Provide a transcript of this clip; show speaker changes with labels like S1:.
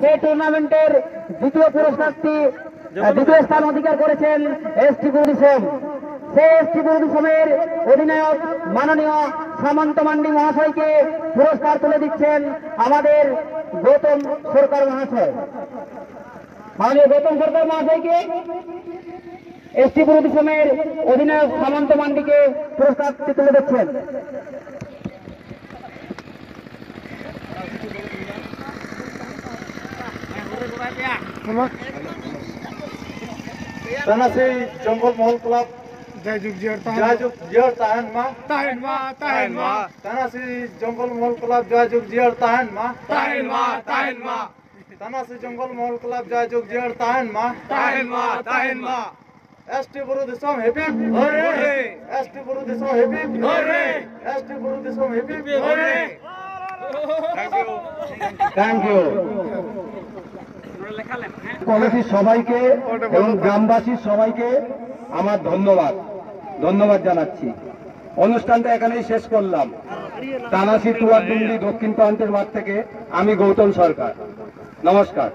S1: সেই টুর্নামেন্টের দ্বিতীয় পুরস্কারটি দ্বিতীয় স্থান অধিকার করেছেন এস টি বুদ্ধিসম সেই এস টি বুদ্ধিসমের অধিনায়ক মাননীয় সামন্ত মান্ডি মহাশয়কে পুরস্কার তুলে দিচ্ছেন আমাদের গৌতম সরকার মহাশয়। মাননীয় গৌতম সরকার মহাশয়কে এস টি বুদ্ধিসমের অধিনায়ক সামন্ত মান্ডিকে পুরস্কারটি তুলে দিচ্ছেন।
S2: जंगल महल क्लब। जय जुग जय जंगल
S3: महल क्लब जय जुग
S2: जियर जंगल महल क्लब जय जुग जियर ताहन
S3: मा। ताहन मा ताहन
S2: मा। एसटी विरुद्ध सम
S3: हेपी
S2: अरे एसटी विरुद्ध सम
S3: हेपी
S2: अरे एसटी विरुद्ध थैंक
S3: यू
S4: थैंक यू কমিটির সবাইকে এবং গ্রামবাসীর সবাইকে আমার ধন্যবাদ। ধন্যবাদ জানাচ্ছি। অনুষ্ঠানটা এখানেই শেষ করলাম। তানাসি দিল্লি দক্ষিণ প্রান্তের মাঠ থেকে আমি গৌতম সরকার। নমস্কার।